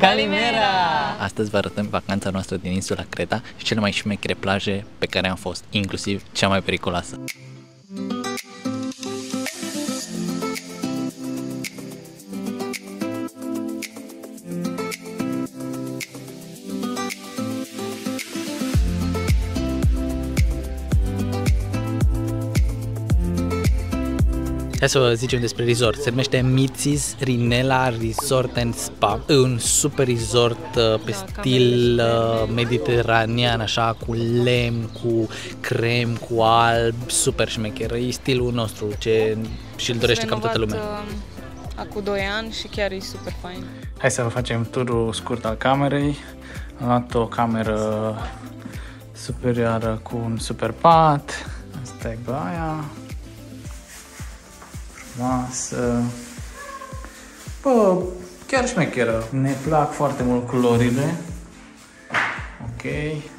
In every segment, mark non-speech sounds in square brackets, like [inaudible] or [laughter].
Calimera! Astăzi vă arătăm vacanța noastră din insula Creta și cele mai șmechere plaje pe care am fost, inclusiv cea mai periculoasă. Hai să vă zicem despre resort. Se numește Mitzi's Rinella Resort and Spa. E un super resort uh, pe da, stil uh, mediteranean, așa, cu lemn, cu crem, cu alb, super șmecher. E stilul nostru, ce și-l dorește cam toată lumea. Uh, acum 2 ani și chiar e super fain. Hai să vă facem turul scurt al camerei. Am luat o cameră superioară cu un super pat. Asta e baia frumoasă. Bă, chiar șmecheră. Ne plac foarte mult culorile. Ok,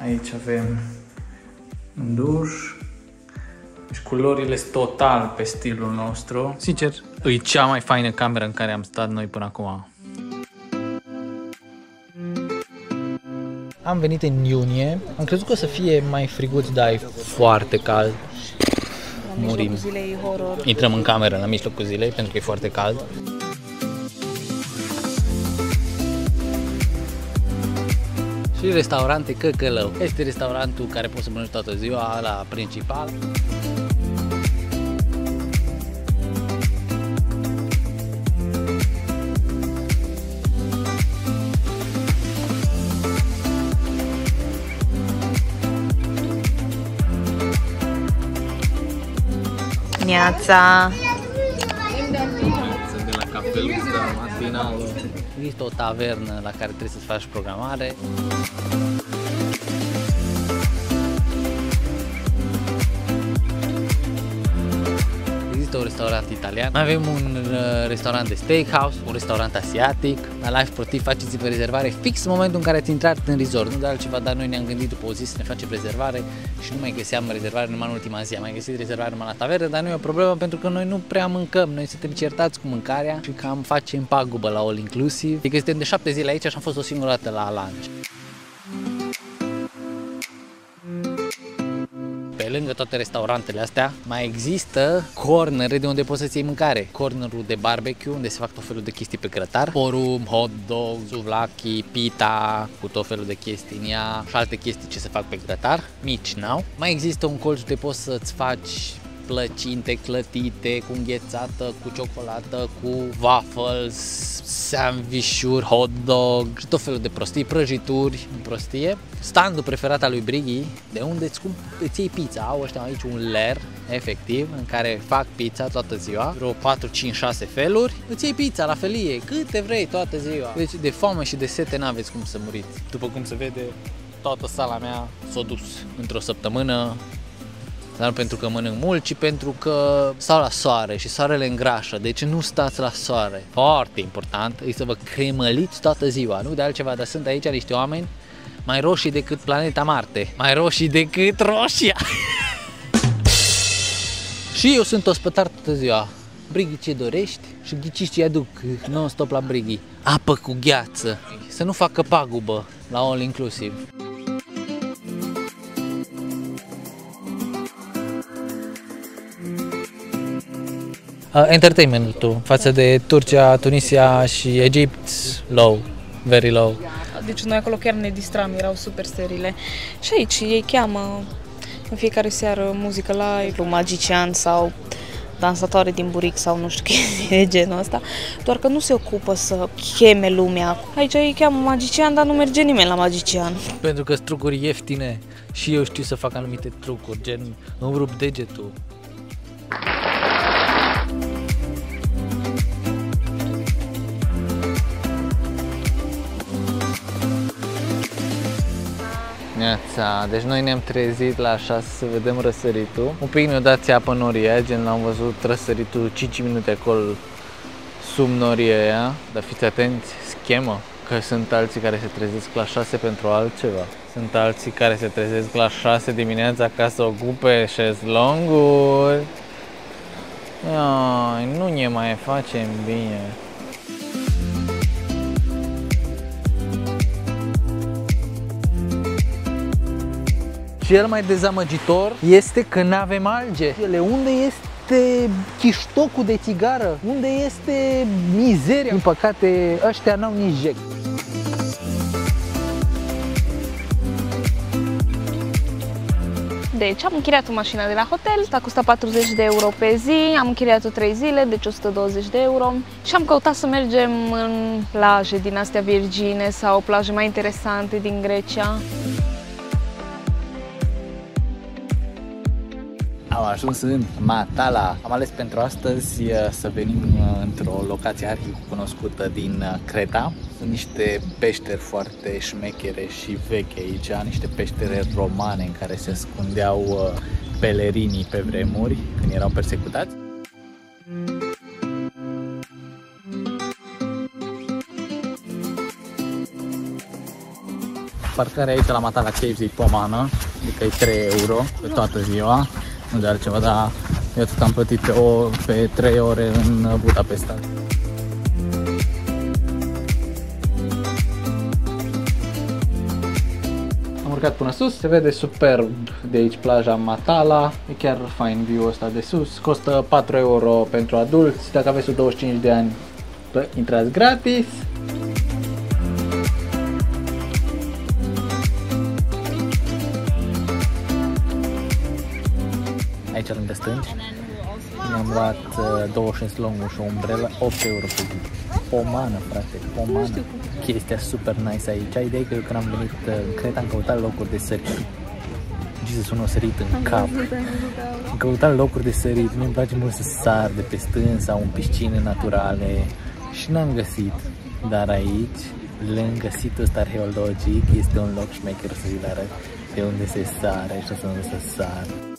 aici avem un duș. Deci culorile sunt total pe stilul nostru. Sincer, e cea mai faină cameră în care am stat noi până acum. Am venit în iunie, am crezut că o să fie mai friguț, dar e foarte cald murim. Zilei horror. Intrăm în cameră la mijlocul zilei pentru că e foarte cald. Și restaurante Căcălău. Este restaurantul care poți să mănânci toată ziua la principal. Dimineața! Sunt de la cafeluța matinală. Există o tavernă la care trebuie să-ți faci programare. Restaurant italian, avem un uh, restaurant de steakhouse, un restaurant asiatic. La Life Protiv faceți-vă rezervare fix în momentul în care ați intrat în resort, nu de altceva, dar noi ne-am gândit după o zi să ne facem rezervare și nu mai găseam rezervare numai în ultima zi. Am mai găsit rezervare numai la tavernă, dar nu e o problemă pentru că noi nu prea mâncăm, noi suntem certați cu mâncarea și cam facem pagubă la all inclusiv. Adică suntem de șapte zile aici și am fost o singură dată la lunch. Lângă toate restaurantele astea, mai există cornere de unde poți să-ți iei mâncare. Cornerul de barbecue, unde se fac tot felul de chestii pe grătar. Porum, hot dog, suvlaki, pita, cu tot felul de chestii în ea și alte chestii ce se fac pe grătar. Mici, n-au. Mai există un colț unde poți să-ți faci plăcinte clătite, cu înghețată, cu ciocolată, cu waffles, sandvișuri, hot dog și tot felul de prostii, prăjituri în prostie. Standul preferat al lui Briggy, de unde îți, cum, îți iei pizza, au ăștia aici un ler, efectiv, în care fac pizza toată ziua, vreo 4, 5, 6 feluri, îți iei pizza la felie, câte vrei toată ziua. Deci de foame și de sete n-aveți cum să muriți. După cum se vede, toată sala mea s-a dus într-o săptămână dar nu pentru că mănânc mult, ci pentru că stau la soare și soarele îngrașă, deci nu stați la soare. Foarte important e să vă cremăliți toată ziua, nu de altceva, dar sunt aici niște oameni mai roșii decât planeta Marte, mai roșii decât roșia. [laughs] și eu sunt ospătar toată ziua. Brighi ce dorești și ghiciți ce aduc non-stop la Brighi. Apă cu gheață, să nu facă pagubă la all inclusiv. Entertainment-ul față de Turcia, Tunisia și Egipt low, very low. Deci noi acolo chiar ne distram, erau super serile. Și aici ei cheamă în fiecare seară muzică live, magician sau dansatoare din buric sau nu știu [laughs] ce de genul ăsta, doar că nu se ocupă să cheme lumea. Aici îi cheamă magician, dar nu merge nimeni la magician. Pentru că trucuri ieftine și eu știu să fac anumite trucuri, gen îmi rup degetul, Neața, deci noi ne-am trezit la 6 să vedem răsăritul. Un pic ne-o dat apă noria, gen am văzut răsăritul 5 minute acolo sub noria aia. Dar fiți atenți, schemă, că sunt alții care se trezesc la 6 pentru altceva. Sunt alții care se trezesc la 6 dimineața ca să ocupe șezlonguri. Ai, nu ne mai facem bine. Cel mai dezamăgitor este că nu avem alge. Unde este chiștocul de țigară? Unde este mizeria? Din păcate, ăștia n-au nici jec. Deci am închiriat o mașină de la hotel, a costat 40 de euro pe zi, am închiriat-o 3 zile, deci 120 de euro și am căutat să mergem în plaje din astea virgine sau plaje mai interesante din Grecia. Am ajuns în Matala. Am ales pentru astăzi uh, să venim uh, într-o locație arhic cunoscută din uh, Creta. Sunt niște peșteri foarte șmechere și vechi aici, niște peștere romane în care se ascundeau pelerinii pe vremuri când erau persecutați. Parcarea aici la Matala Caves e pomană, adică e 3 euro pe toată ziua nu de altceva, dar eu tot am plătit pe, o, pe 3 ore în Budapesta. Am urcat până sus, se vede superb de aici plaja Matala, e chiar fain view ăsta de sus, costă 4 euro pentru adulți, dacă aveți 25 de ani intrați gratis. Aici lângă stânci. Mi-am luat uh, două șezlonguri și o umbrelă, 8 euro pe zi. Pomană, frate, pomană. Chestia super nice aici. Ideea e că eu când am venit uh, în Creta am căutat locuri de sărit. Jesus, unul a sărit în cap. Am căutat locuri de sărit. mi îmi place mult să sar de pe stân sau în piscine naturale și n-am găsit. Dar aici, lângă situl ăsta arheologic, este un loc șmecher să vi-l arăt de unde se sare și o să unde să sar.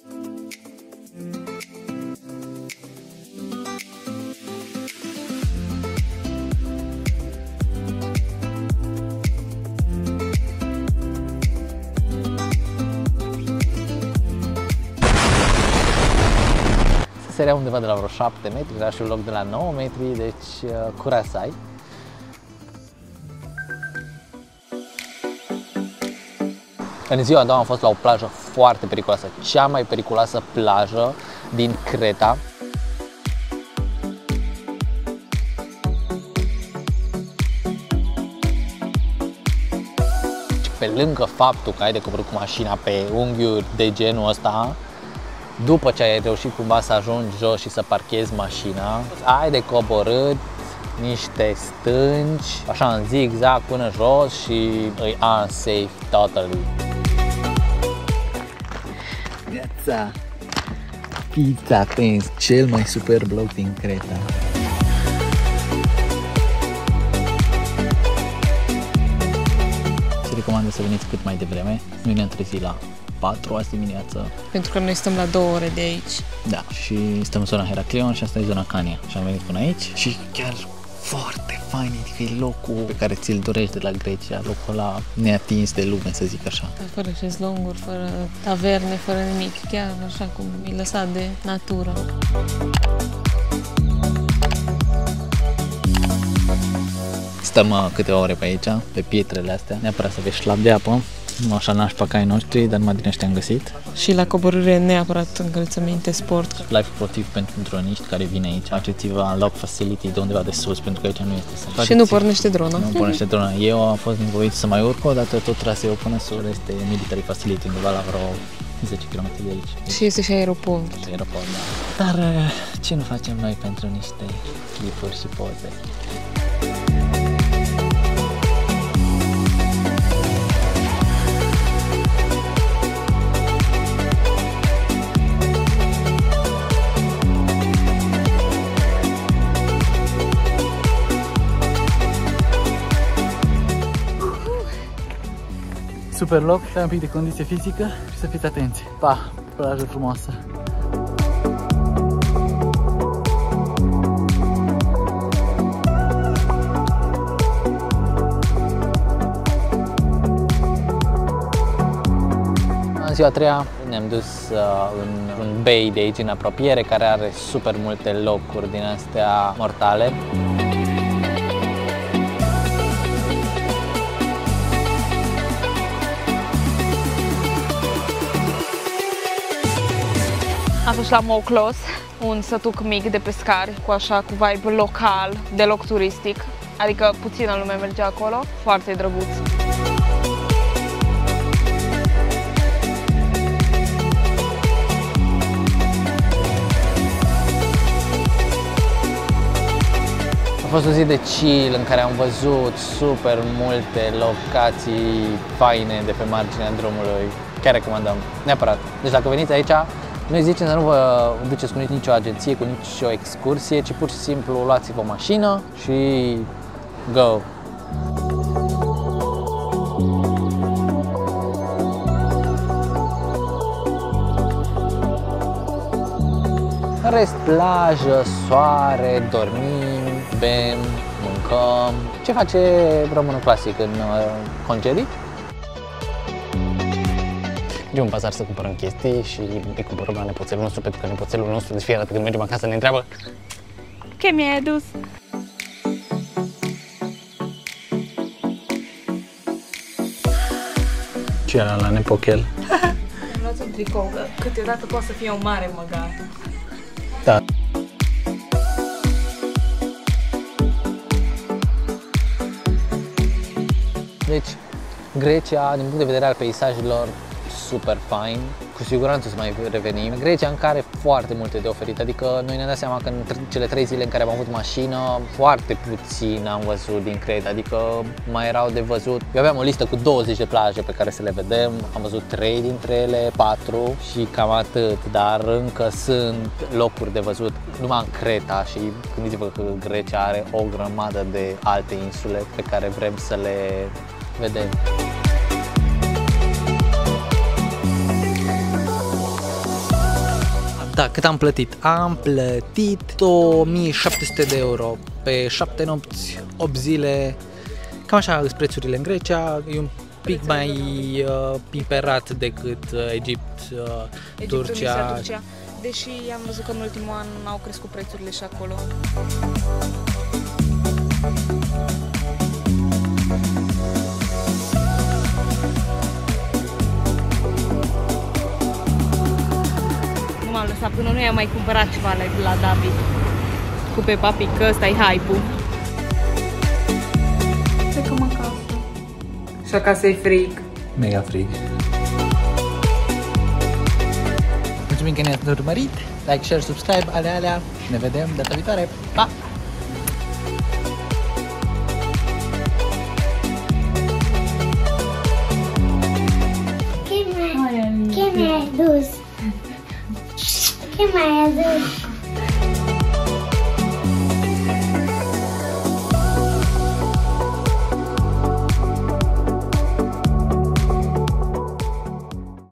Sărea undeva de la vreo 7 metri, era și un loc de la 9 metri, deci uh, curasai. În ziua a doua am fost la o plajă foarte periculoasă, cea mai periculoasă plajă din Creta. Pe lângă faptul că ai de coborât cu mașina pe unghiuri de genul ăsta, după ce ai reușit cumva să ajungi jos și să parchezi mașina, ai de coborât niște stânci, așa în zigzag până jos și îi unsafe totally. Gheața! Pizza Pens, cel mai superb loc din Creta. Se recomandă să veniți cât mai devreme. Noi ne-am trezit la 4 azi dimineață. Pentru că noi stăm la 2 ore de aici. Da, și stăm în zona Heraclion și asta e zona Cania. Și am venit până aici și chiar foarte fain, adică e locul pe care ți-l dorești de la Grecia, locul ăla neatins de lume, să zic așa. Fără șezlonguri, fără taverne, fără nimic, chiar așa cum e lăsat de natură. Stăm uh, câteva ore pe aici, pe pietrele astea, neapărat să vezi șlap de apă, nu așa nașpa ca ai noștri, dar numai din ăștia am găsit. Și la coborâre neapărat încălțăminte sport. Life sportiv pentru droniști care vin aici. Faceți-vă lock facility de undeva de sus, pentru că aici nu este să Și nu pornește drona. Nu pornește drona. Eu am fost nevoit să mai urc o dată tot traseul până sus este military facility undeva la vreo 10 km de aici. Și este și aeroport. Și aeroport, da. Dar eh, ce nu facem noi pentru niște clipuri și poze? Super loc, să ai un pic de condiție fizică și să fiți atenți. Pa, plajă frumoasă! În ziua a treia ne-am dus uh, în un bay de aici în apropiere care are super multe locuri din astea mortale. Am fost la Moclos, un sătuc mic de pescari cu așa cu vibe local, deloc turistic. Adică puțină lume merge acolo, foarte drăguț. A fost o zi de chill în care am văzut super multe locații faine de pe marginea drumului. Chiar recomandăm, neapărat. Deci dacă veniți aici, noi zicem să nu vă duceți cu nicio agenție, cu nicio excursie, ci pur și simplu luați-vă o mașină și go! În rest, plajă, soare, dormim, bem, mâncăm. Ce face românul clasic în uh, concedii? Mergem în bazar să cumpărăm chestii și îi cumpărăm la nepoțelul nostru, pentru că nepoțelul nostru de fiecare dată când mergem acasă ne întreabă Ce mi-ai adus? ce era la nepochel. [laughs] Am luat un tricou, că câteodată poate să fie o mare măgar. Da. Deci, Grecia, din punct de vedere al peisajelor, super fain. Cu siguranță să mai revenim. Grecia în care foarte multe de oferit, adică noi ne-am dat seama că în tr- cele trei zile în care am avut mașină, foarte puțin am văzut din Creta, adică mai erau de văzut. Eu aveam o listă cu 20 de plaje pe care să le vedem, am văzut 3 dintre ele, 4 și cam atât, dar încă sunt locuri de văzut numai în Creta și gândiți-vă că Grecia are o grămadă de alte insule pe care vrem să le vedem. Da, cât am plătit? Am plătit 2700 de euro pe 7 nopți, 8 zile. Cam așa sunt prețurile în Grecia, e un pic mai uh, piperat decât uh, Egipt, uh, Egiptul, Turcia. Tunisia, Turcia. Deși am văzut că în ultimul an au crescut prețurile și acolo. Până nu i-am mai cumpărat ceva la, la David. Cu pe papi, că ăsta e hype-ul. Plecăm acasă. Și acasă e frig. Mega frig. Mulțumim că ne-ați urmărit. Like, share, subscribe, alea, alea. Ne vedem data viitoare. Pa! maravilha.